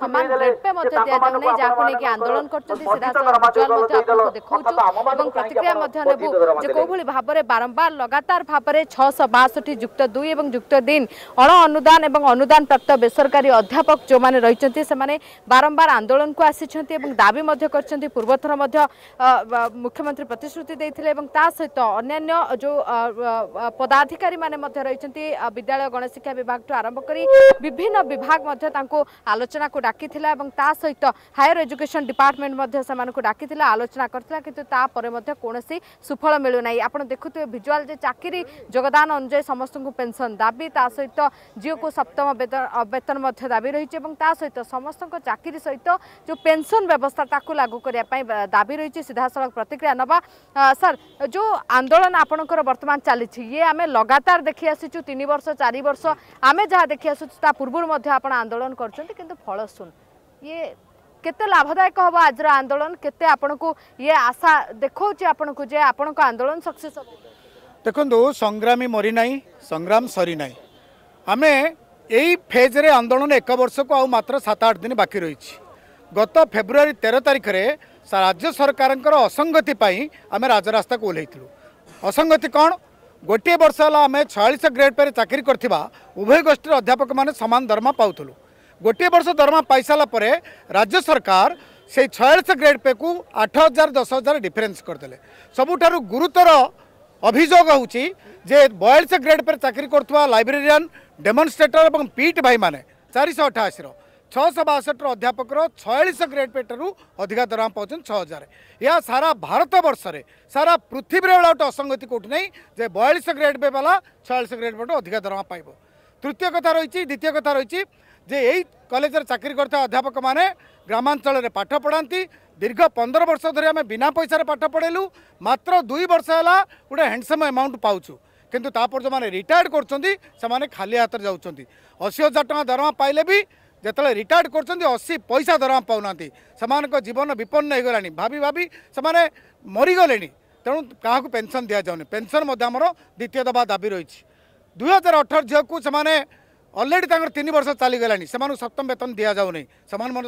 ସମାନ rate pay ମଧ୍ୟ ଦିଆଯାଉ ନାହିଁ ଯାହାକୁ ନେଇକି ଆନ୍ଦୋଳନ କରୁଛନ୍ତି ସିଧାସଳଖ ମଧ୍ୟ ଆପଣଙ୍କୁ ଦେଖାଉଛୁ ଏବଂ ପ୍ରତିକ୍ରିୟା ମଧ୍ୟ ନେବୁ ଯେ କୋଉଭଳି ଭାବରେ ବାରମ୍ବାର ଲଗାତାର ଭାବରେ ଛଅଶହ ବାଷଠି ଯୁକ୍ତ ଦୁଇ ଏବଂ ଯୁକ୍ତ ତିନି ଅଣ ଅନୁଦାନ ଏବଂ ଅନୁଦାନ ପ୍ରାପ୍ତ ବେସରକାରୀ ଅଧ୍ୟାପକ ଯେଉଁମାନେ ରହିଛନ୍ତି ସେମାନେ ବାରମ୍ବାର ଆନ୍ଦୋଳନକୁ ଆସିଛନ୍ତି ଏବଂ ଦାବି ମଧ୍ୟ କରିଛନ୍ତି ପୂର୍ବଥର ମଧ୍ୟ ମୁଖ୍ୟମନ୍ତ୍ରୀ ପ୍ରତିଶ୍ରୁତି ଦେଇଥିଲେ ଏବଂ ତା ସହିତ ଅନ୍ୟାନ୍ୟ ଯେଉଁ ପଦାଧିକାରୀମାନେ ମଧ୍ୟ ରହିଛନ୍ତି ବିଦ୍ୟାଳୟ ଗଣଶିକ୍ଷା ବିଭାଗଠୁ ଆରମ୍ଭ କରି ବିଭିନ୍ନ ବିଭାଗ ମଧ୍ୟ ତାଙ୍କୁ ଆଲୋଚନାକୁ ডাকিলা এবং তা সহিত হায়ার এজুকেশন ডিপার্টমেন্ট সে ডাকিলা আলোচনা করেছিল কিন্তু তাপরে কৌশি সুফল মিলু না আপনার দেখুবে ভিজুয়াল যে চাকরি যোগদান অনুযায়ী সমস্ত পেনশন দাবি তা সহিত ঝিউক সপ্তম বেতন দাবি রয়েছে এবং তা সহ সমস্ত চাকরি সহিত যে পেনশন ব্যবস্থা তাকে লাগু করা দাবি রয়েছে সিধাসলক প্রতিক্রিয়া নেওয়া স্যার যে আন্দোলন আপনার বর্তমান চালছে ইয়ে আমি লগাতার দেখি আসিছু তিন বর্ষ চারি বর্ষ আমি যা দেখি আসুছি তা পূর্ব আপনার আন্দোলন করছেন কিন্তু ফলস ଇଏ କେତେ ଲାଭଦାୟକ ହବ ଆଜିର ଆନ୍ଦୋଳନ କେତେ ଆପଣଙ୍କୁ ଇଏ ଆଶା ଦେଖାଉଛି ଆପଣଙ୍କୁ ଯେ ଆପଣଙ୍କ ଆନ୍ଦୋଳନ ସକ୍ସେସ୍ ହବ ଦେଖନ୍ତୁ ସଂଗ୍ରାମୀ ମରିନାହିଁ ସଂଗ୍ରାମ ସରିନାହିଁ ଆମେ ଏଇ ଫେଜ୍ରେ ଆନ୍ଦୋଳନ ଏକ ବର୍ଷକୁ ଆଉ ମାତ୍ର ସାତ ଆଠ ଦିନ ବାକି ରହିଛି ଗତ ଫେବୃଆରୀ ତେର ତାରିଖରେ ରାଜ୍ୟ ସରକାରଙ୍କର ଅସଙ୍ଗତି ପାଇଁ ଆମେ ରାଜରାସ୍ତାକୁ ଓହ୍ଲାଇଥିଲୁ ଅସଙ୍ଗତି କ'ଣ ଗୋଟିଏ ବର୍ଷ ହେଲା ଆମେ ଛୟାଳିଶ ଗ୍ରେଡ଼୍ ପାଇଁ ଚାକିରି କରିଥିବା ଉଭୟ ଗୋଷ୍ଠୀର ଅଧ୍ୟାପକମାନେ ସମାନ ଦରମା ପାଉଥିଲୁ ଗୋଟିଏ ବର୍ଷ ଦରମା ପାଇସାରିଲା ପରେ ରାଜ୍ୟ ସରକାର ସେଇ ଛୟାଳିଶ ଗ୍ରେଡ୍ ପେକୁ ଆଠ ହଜାର ଦଶ ହଜାର ଡିଫରେନ୍ସ କରିଦେଲେ ସବୁଠାରୁ ଗୁରୁତର ଅଭିଯୋଗ ହେଉଛି ଯେ ବୟାଳିଶ ଗ୍ରେଡ୍ ପରେ ଚାକିରି କରୁଥିବା ଲାଇବ୍ରେରିଆନ୍ ଡେମନଷ୍ଟ୍ରେଟର ଏବଂ ପିଟ୍ ଭାଇମାନେ ଚାରିଶହ ଅଠାଅଶୀର ଛଅଶହ ବାଷଠିର ଅଧ୍ୟାପକର ଛୟାଳିଶ ଗ୍ରେଡ୍ ପେଠାରୁ ଅଧିକା ଦରମା ପାଉଛନ୍ତି ଛଅ ହଜାର ଏହା ସାରା ଭାରତ ବର୍ଷରେ ସାରା ପୃଥିବୀରେ ବେଳେ ଗୋଟେ ଅସଙ୍ଗତି କେଉଁଠି ନାହିଁ ଯେ ବୟାଳିଶ ଗ୍ରେଡ୍ ପେ ବାଲା ଛୟାଳିଶ ଗ୍ରେଡ୍ ପେଠୁ ଅଧିକା ଦରମା ପାଇବ ତୃତୀୟ କଥା ରହିଛି ଦ୍ୱିତୀୟ କଥା ରହିଛି ଯେ ଏଇ କଲେଜରେ ଚାକିରି କରିଥିବା ଅଧ୍ୟାପକମାନେ ଗ୍ରାମାଞ୍ଚଳରେ ପାଠ ପଢ଼ାନ୍ତି ଦୀର୍ଘ ପନ୍ଦର ବର୍ଷ ଧରି ଆମେ ବିନା ପଇସାରେ ପାଠ ପଢ଼େଇଲୁ ମାତ୍ର ଦୁଇ ବର୍ଷ ହେଲା ଗୋଟେ ହ୍ୟାଣ୍ଡସମ୍ ଆମାଉଣ୍ଟ ପାଉଛୁ କିନ୍ତୁ ତାପରେ ଯେଉଁମାନେ ରିଟାୟାର୍ଡ କରୁଛନ୍ତି ସେମାନେ ଖାଲି ହାତରେ ଯାଉଛନ୍ତି ଅଶୀ ହଜାର ଟଙ୍କା ଦରମା ପାଇଲେ ବି ଯେତେବେଳେ ରିଟାୟାର୍ଡ କରୁଛନ୍ତି ଅଶୀ ପଇସା ଦରମା ପାଉନାହାନ୍ତି ସେମାନଙ୍କ ଜୀବନ ବିପନ୍ନ ହୋଇଗଲାଣି ଭାବି ଭାବି ସେମାନେ ମରିଗଲେଣି ତେଣୁ କାହାକୁ ପେନ୍ସନ୍ ଦିଆଯାଉନି ପେନ୍ସନ୍ ମଧ୍ୟ ଆମର ଦ୍ୱିତୀୟ ଦେବା ଦାବି ରହିଛି ଦୁଇ ହଜାର ଅଠର ଝିଅକୁ ସେମାନେ अलरेडी तर तिन वर्ष चाहिँ सप्तम वेतन दि नै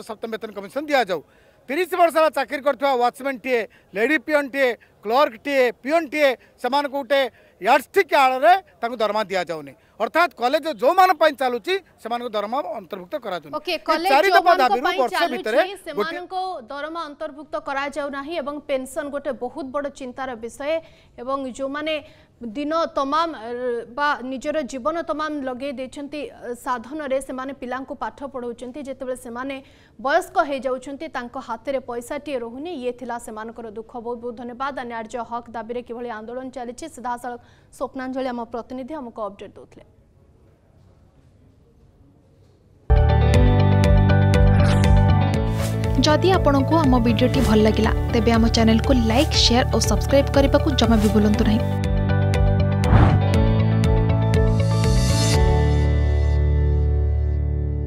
सप्तम वेतन दि जाऊ तिस वर्ष चाकरी गर्ुवा वाचमेन्ट टिए लेडी पियन टिए କ୍ଲର୍କଟିଏ ପିଅନ୍ଟିଏ ସେମାନଙ୍କୁ ଗୋଟେ ୟାର୍ଡଷ୍ଟିକ୍ ଆଳରେ ତାଙ୍କୁ ଦରମା ଦିଆଯାଉନି অর্থাৎ কলেজ যোমান পাই চালুচি সেমানক দরমা অন্তর্ভুক্ত করা যাবে ওকে কলেজ যোমান পাই বর্ষ ভিতরে সেমানক দরমা অন্তর্ভুক্ত করা যাও নাহি এবং পেনশন গটে বহুত বড় চিন্তার বিষয় এবং যোমানে দিন তমাম বা নিজের জীবন তমাম লগাই দিয়েছেন সাধনরে সেমানে পিলাঙ্কু পাঠ পড়াউছেন যেতবে সেমানে বয়স্ক হয়ে যাচ্ছেন তাঙ্ক হাতের পয়সাটিয়ে রহুনি ইয়ে থিলা সেমানকর দুঃখ বহুত বহুত ধন্যবাদ न्याय हक दाबी में कि आंदोलन चली सीधासल स्वप्नांजलि आम प्रतिनिधि आमको अपडेट दौले जदि आपण आम भिड्टे भल लगा तेब चेल को लाइक सेयार और सब्सक्राइब करने को जमा भी भूलु ना